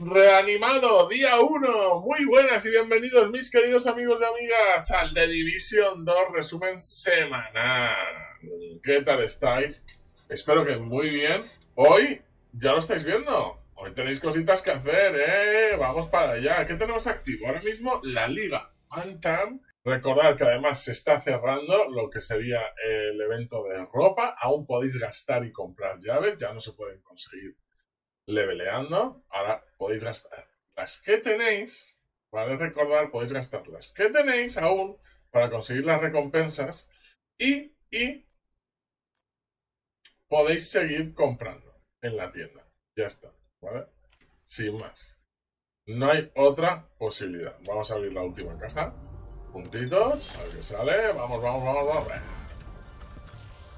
Reanimado, día 1. Muy buenas y bienvenidos, mis queridos amigos y amigas, al The Division 2 resumen semanal. ¿Qué tal estáis? Espero que muy bien. Hoy ya lo estáis viendo. Hoy tenéis cositas que hacer, ¿eh? Vamos para allá. ¿Qué tenemos activo? Ahora mismo la Liga Bantam. Recordad que además se está cerrando lo que sería el evento de ropa. Aún podéis gastar y comprar llaves. Ya no se pueden conseguir leveleando. Ahora podéis gastar las que tenéis. Vale, recordar, podéis gastar las que tenéis aún para conseguir las recompensas. Y, y podéis seguir comprando en la tienda. Ya está, ¿vale? Sin más. No hay otra posibilidad. Vamos a abrir la última caja. Puntitos, a ver qué sale. Vamos, vamos, vamos, vamos.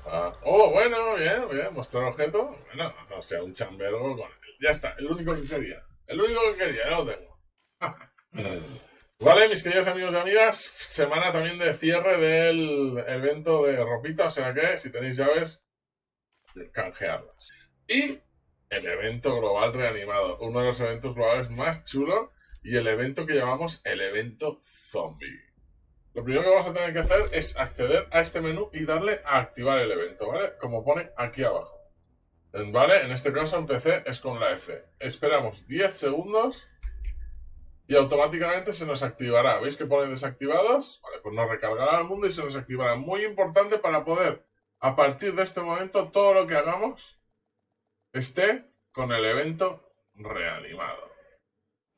Ah, oh, bueno, bien, bien. Mostrar objeto. Bueno, no sea un chambergo con Ya está, el único que quería. El único que quería, ya lo tengo. vale, mis queridos amigos y amigas. Semana también de cierre del evento de ropita. O sea que, si tenéis llaves, canjearlas. Y el evento global reanimado. Uno de los eventos globales más chulos. Y el evento que llamamos el evento zombie. Lo primero que vamos a tener que hacer es acceder a este menú y darle a activar el evento, ¿vale? Como pone aquí abajo. ¿Vale? En este caso en PC es con la F. Esperamos 10 segundos y automáticamente se nos activará. ¿Veis que pone desactivados? Vale, pues nos recargará el mundo y se nos activará. Muy importante para poder, a partir de este momento, todo lo que hagamos esté con el evento reanimado.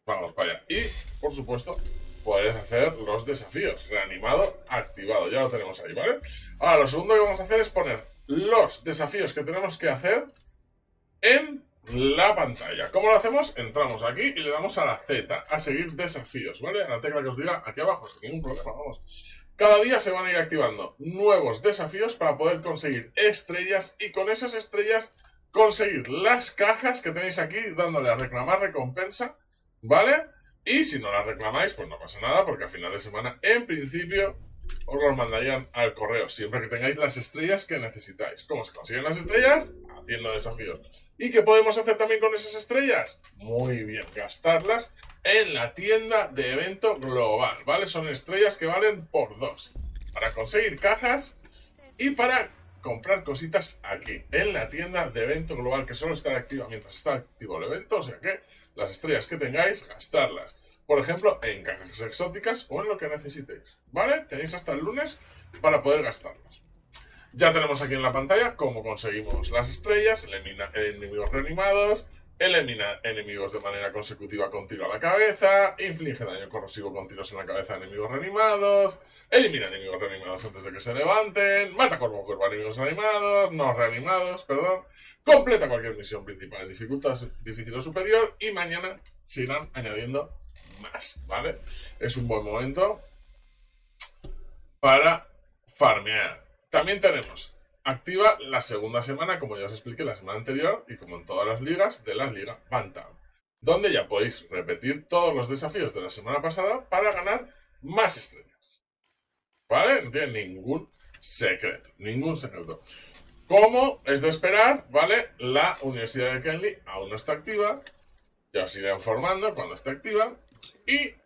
Vamos para allá. Y, por supuesto, podéis hacer los desafíos. Reanimado, activado. Ya lo tenemos ahí, ¿vale? Ahora, lo segundo que vamos a hacer es poner los desafíos que tenemos que hacer en la pantalla. ¿Cómo lo hacemos? Entramos aquí y le damos a la Z, a seguir desafíos, ¿vale? A la tecla que os diga aquí abajo, sin ningún problema, vamos. Cada día se van a ir activando nuevos desafíos para poder conseguir estrellas y con esas estrellas conseguir las cajas que tenéis aquí dándole a reclamar recompensa, ¿vale? Y si no las reclamáis, pues no pasa nada, porque a final de semana, en principio, os las mandarían al correo, siempre que tengáis las estrellas que necesitáis. ¿Cómo se consiguen las estrellas? Haciendo desafíos. ¿Y qué podemos hacer también con esas estrellas? Muy bien, gastarlas en la tienda de evento global, ¿vale? Son estrellas que valen por dos. Para conseguir cajas y para comprar cositas aquí, en la tienda de evento global, que solo estará activa mientras está activo el evento, o sea que las estrellas que tengáis, gastarlas. Por ejemplo, en cajas exóticas o en lo que necesitéis. ¿Vale? Tenéis hasta el lunes para poder gastarlas. Ya tenemos aquí en la pantalla cómo conseguimos las estrellas, elimina enemigos reanimados, elimina enemigos de manera consecutiva con tiro a la cabeza, inflige daño corrosivo con tiros en la cabeza a enemigos reanimados, elimina enemigos reanimados antes de que se levanten, mata cuerpo a cuerpo a enemigos reanimados, no reanimados, perdón, completa cualquier misión principal en dificultad difícil o superior y mañana se irán añadiendo más, ¿vale? Es un buen momento para farmear. También tenemos activa la segunda semana, como ya os expliqué la semana anterior, y como en todas las ligas, de la Liga Bantam, donde ya podéis repetir todos los desafíos de la semana pasada para ganar más estrellas. ¿Vale? No tiene ningún secreto, ningún secreto. Como es de esperar, ¿vale? La Universidad de Kenley aún no está activa. Ya os iré informando cuando esté activa. Y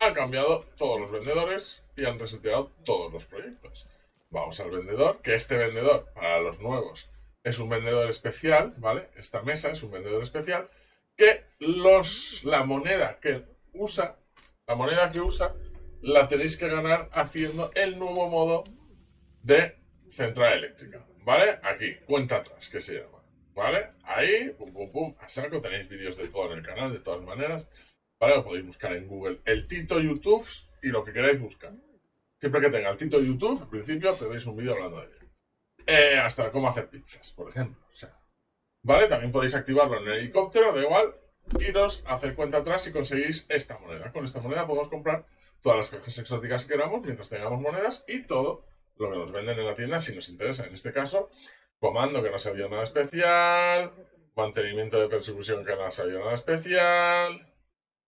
han cambiado todos los vendedores y han reseteado todos los proyectos. Vamos al vendedor, que este vendedor, para los nuevos, es un vendedor especial, ¿vale? Esta mesa es un vendedor especial que los, la moneda que usa, la moneda que usa, la tenéis que ganar haciendo el nuevo modo de central eléctrica, ¿vale? Aquí, cuenta atrás, que se llama, ¿vale? Ahí, pum, pum, pum, a saco, tenéis vídeos de todo en el canal, de todas maneras, ¿vale? Lo podéis buscar en Google, el Tito YouTube y lo que queráis buscar. Siempre que tenga el Tito YouTube, al principio tendréis un vídeo hablando de ello. Eh, hasta cómo hacer pizzas, por ejemplo. ¿Vale? También podéis activarlo en el helicóptero, da igual. Iros hacer cuenta atrás y conseguís esta moneda. Con esta moneda podemos comprar todas las cajas exóticas que queramos mientras tengamos monedas y todo lo que nos venden en la tienda si nos interesa. En este caso, comando que no salido nada especial, mantenimiento de persecución que no salido nada especial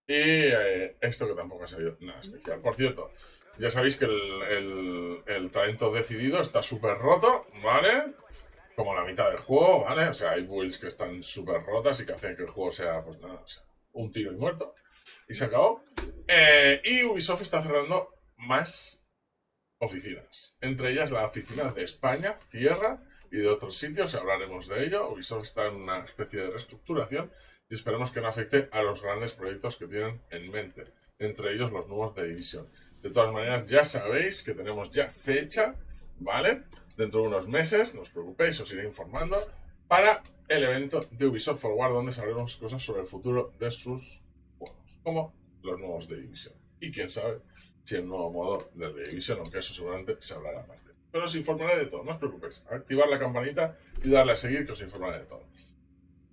y eh, esto que tampoco ha salido nada especial. Por cierto, ya sabéis que el, talento decidido está súper roto, ¿vale? Como la mitad del juego, ¿vale? O sea, hay builds que están súper rotas y que hacen que el juego sea, pues nada, o sea, un tiro y muerto. Y se acabó. Eh, y Ubisoft está cerrando más oficinas. Entre ellas la oficina de España, Tierra y de otros sitios. Hablaremos de ello. Ubisoft está en una especie de reestructuración y esperemos que no afecte a los grandes proyectos que tienen en mente. Entre ellos los nuevos de Division. De todas maneras, ya sabéis que tenemos ya fecha, ¿vale? Dentro de unos meses, no os preocupéis, os iré informando, para el evento de Ubisoft Forward, donde sabremos cosas sobre el futuro de sus juegos, como los nuevos de Division. Y quién sabe si el nuevo modo de Division, aunque eso seguramente se hablará aparte. Pero os informaré de todo, no os preocupéis. Activar la campanita y darle a seguir que os informaré de todo.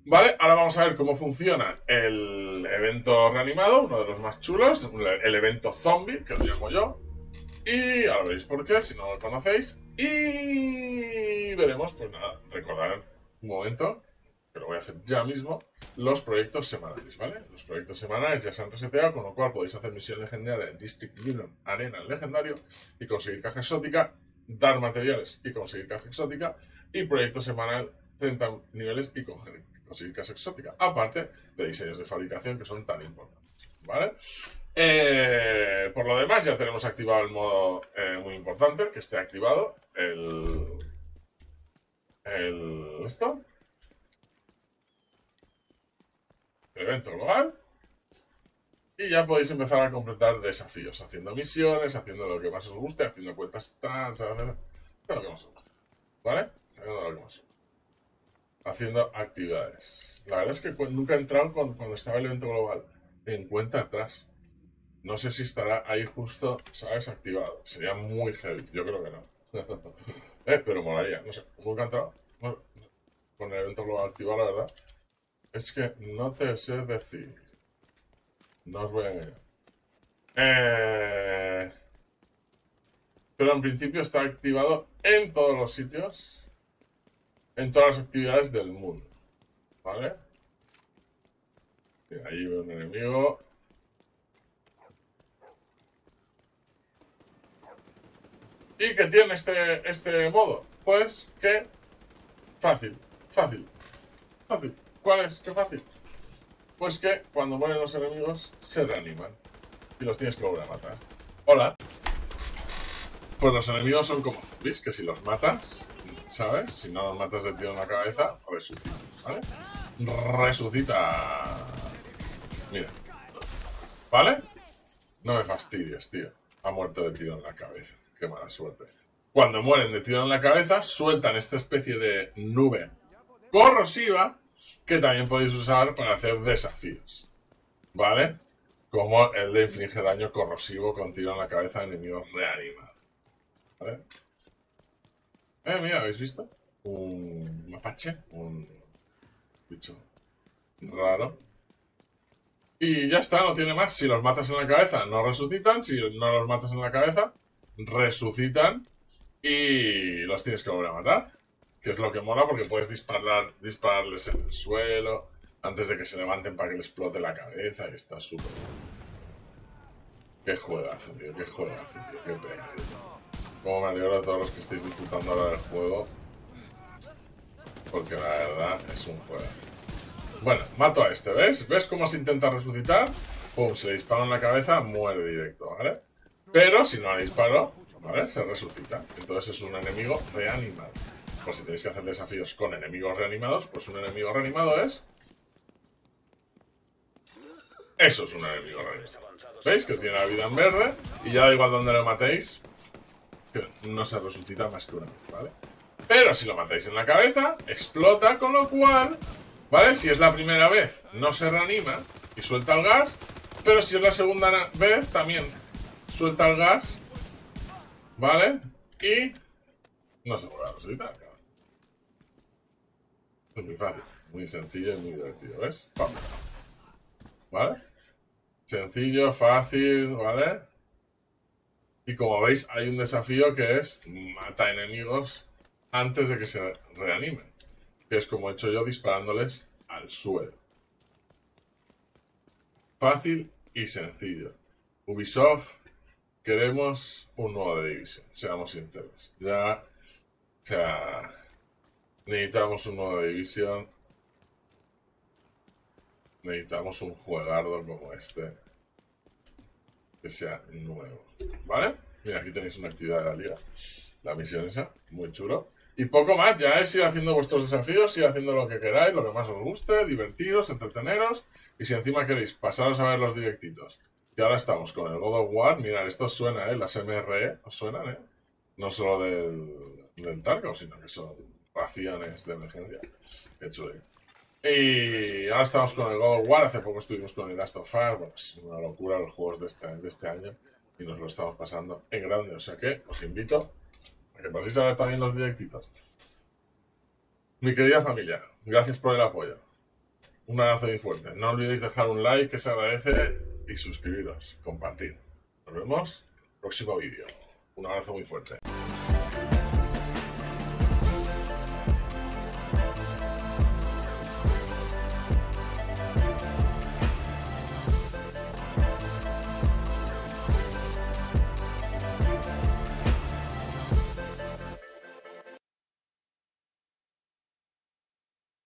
Vale, ahora vamos a ver cómo funciona el evento reanimado, uno de los más chulos, el evento zombie, que lo llamo yo. Y ahora veréis por qué, si no lo conocéis. Y veremos, pues nada, recordar un momento, que lo voy a hacer ya mismo, los proyectos semanales, ¿vale? Los proyectos semanales ya se han reseteado, con lo cual podéis hacer misión legendaria en District Villain Arena en legendario y conseguir caja exótica, dar materiales y conseguir caja exótica, y proyecto semanal 30 niveles y conseguir conseguir casa exótica, aparte de diseños de fabricación que son tan importantes. ¿Vale? Eh, por lo demás, ya tenemos activado el modo eh, muy importante, que esté activado el. el. esto. Evento global. Y ya podéis empezar a completar desafíos, haciendo misiones, haciendo lo que más os guste, haciendo cuentas trans, haciendo lo que más os guste. ¿Vale? Haciendo lo que más os guste haciendo actividades. La verdad es que nunca he entrado cuando estaba el evento global en cuenta atrás. No sé si estará ahí justo, ¿sabes? Activado. Sería muy heavy. Yo creo que no. eh, pero molaría. No sé. Nunca he entrado. con el evento global activado, la verdad. Es que no te sé decir. No os voy a engañar. Eh... Pero en principio está activado en todos los sitios en todas las actividades del mundo. ¿Vale? ahí veo un enemigo. ¿Y qué tiene este, este modo? Pues que... Fácil, fácil, fácil. ¿Cuál es? ¿Qué fácil? Pues que cuando mueren los enemigos se reaniman. Y los tienes que volver a matar. Hola. Pues los enemigos son como zombies, que si los matas, ¿sabes? Si no los matas de tiro en la cabeza, resucita, ¿vale? Resucita. Mira. ¿Vale? No me fastidies, tío. Ha muerto de tiro en la cabeza. Qué mala suerte. Cuando mueren de tiro en la cabeza, sueltan esta especie de nube corrosiva que también podéis usar para hacer desafíos. ¿Vale? Como el de inflige daño corrosivo con tiro en la cabeza a enemigos reanimados. ¿Vale? Eh, mira, ¿habéis visto? Un mapache, un bicho raro. Y ya está, no tiene más. Si los matas en la cabeza, no resucitan. Si no los matas en la cabeza, resucitan. Y los tienes que volver a matar. Que es lo que mola porque puedes disparar, dispararles en el suelo antes de que se levanten para que les explote la cabeza. Y está súper. Qué juegazo, tío. Qué juegazo, tío. Qué pena, como me alegro de todos los que estéis disfrutando ahora del juego. Porque la verdad es un juego. Bueno, mato a este, ¿ves? ¿Ves cómo se intenta resucitar? Pum, se le dispara en la cabeza, muere directo, ¿vale? Pero si no le disparo, ¿vale? Se resucita. Entonces es un enemigo reanimado. Pues si tenéis que hacer desafíos con enemigos reanimados, pues un enemigo reanimado es... Eso es un enemigo reanimado. ¿Veis? Que tiene la vida en verde y ya da igual donde lo matéis, no se resucita más que una vez, ¿vale? Pero si lo matáis en la cabeza, explota, con lo cual, ¿vale? Si es la primera vez, no se reanima y suelta el gas, pero si es la segunda vez, también suelta el gas, ¿vale? Y no se vuelve a resucitar, Es muy fácil, muy sencillo y muy divertido, ¿ves? ¿Vale? Sencillo, fácil, ¿vale? Y como veis, hay un desafío que es mata enemigos antes de que se reanimen. Que es como he hecho yo disparándoles al suelo. Fácil y sencillo. Ubisoft, queremos un nuevo de Division, seamos sinceros. Ya, o sea, necesitamos un nuevo de Division. necesitamos un juegardo como este. Que sea nuevo. ¿Vale? Mira, aquí tenéis una actividad de la liga. La misión esa, muy chulo. Y poco más, ya es ir haciendo vuestros desafíos, ir haciendo lo que queráis, lo que más os guste, divertiros, entreteneros. Y si encima queréis pasaros a ver los directitos. Y ahora estamos con el God of War. Mirad, esto suena, ¿eh? Las MRE, ¿os suenan, eh? No solo del, del sino que son raciones de emergencia. Qué chulo. Y ahora estamos con el God of War. Hace poco estuvimos con el Last of Us. Bueno, es una locura los juegos de este, de este año. Y nos lo estamos pasando en grande. O sea que os invito a que paséis a ver también los directitos. Mi querida familia, gracias por el apoyo. Un abrazo muy fuerte. No olvidéis dejar un like que se agradece y suscribiros, compartir. Nos vemos en el próximo vídeo. Un abrazo muy fuerte.